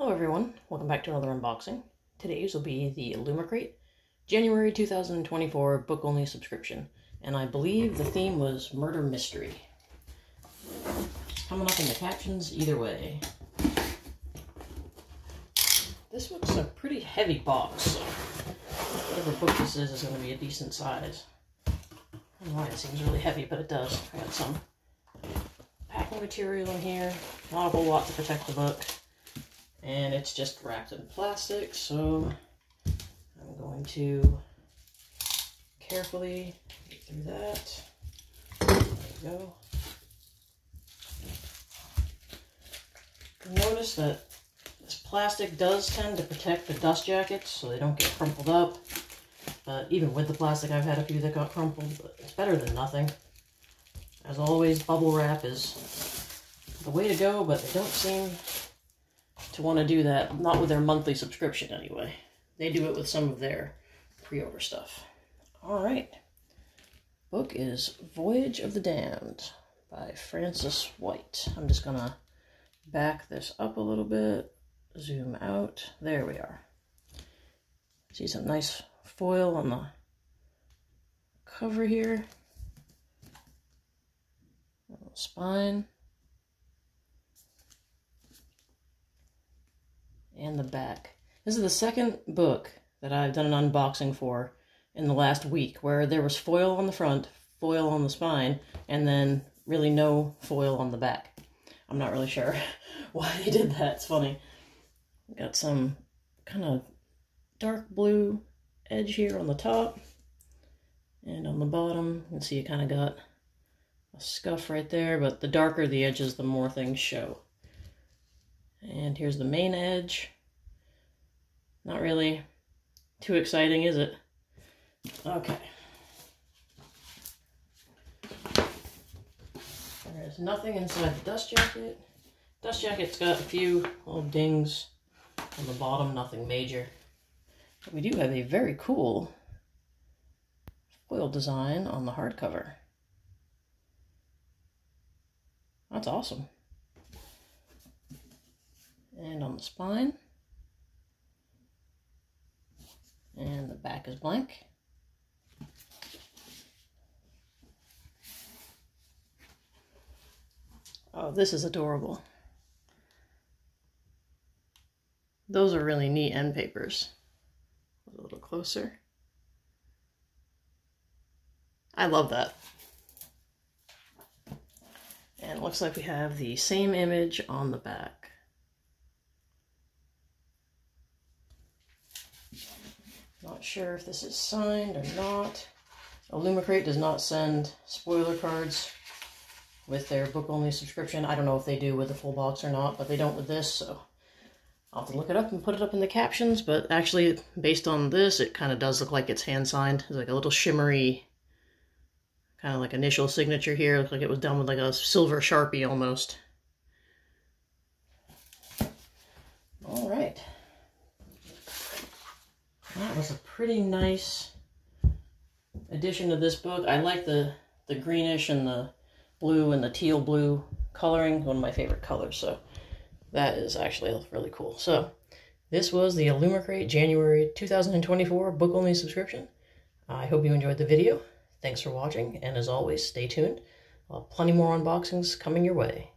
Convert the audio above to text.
Hello everyone, welcome back to another unboxing. Today's will be the Illumicrate January 2024 book only subscription, and I believe the theme was murder mystery. Coming up in the captions either way. This looks a pretty heavy box, so whatever book this is is going to be a decent size. I don't know why it seems really heavy, but it does. I got some packing material in here, not a whole lot to protect the book and it's just wrapped in plastic so I'm going to carefully get through that. There we go. Notice that this plastic does tend to protect the dust jackets so they don't get crumpled up. But even with the plastic I've had a few that got crumpled but it's better than nothing. As always bubble wrap is the way to go but they don't seem to want to do that. Not with their monthly subscription, anyway. They do it with some of their pre-order stuff. All right. Book is Voyage of the Damned by Frances White. I'm just going to back this up a little bit, zoom out. There we are. See some nice foil on the cover here. Spine. And the back. This is the second book that I've done an unboxing for in the last week where there was foil on the front, foil on the spine, and then really no foil on the back. I'm not really sure why they did that. It's funny. Got some kind of dark blue edge here on the top. And on the bottom, you can see it kind of got a scuff right there, but the darker the edges, the more things show. And here's the main edge. Not really too exciting, is it? Okay. There's nothing inside the dust jacket. Dust jacket's got a few little dings on the bottom, nothing major. But we do have a very cool foil design on the hardcover. That's awesome and on the spine. And the back is blank. Oh, this is adorable. Those are really neat end papers. A little closer. I love that. And it looks like we have the same image on the back. Not sure if this is signed or not. Illumicrate does not send spoiler cards with their book-only subscription. I don't know if they do with the full box or not, but they don't with this, so I'll have to look it up and put it up in the captions. But actually, based on this, it kind of does look like it's hand-signed. It's like a little shimmery, kind of like initial signature here. Looks like it was done with like a silver Sharpie almost. All right. That was a pretty nice addition to this book. I like the, the greenish and the blue and the teal blue coloring, one of my favorite colors. So that is actually really cool. So this was the Illumicrate January 2024 book only subscription. I hope you enjoyed the video. Thanks for watching, and as always, stay tuned. plenty more unboxings coming your way.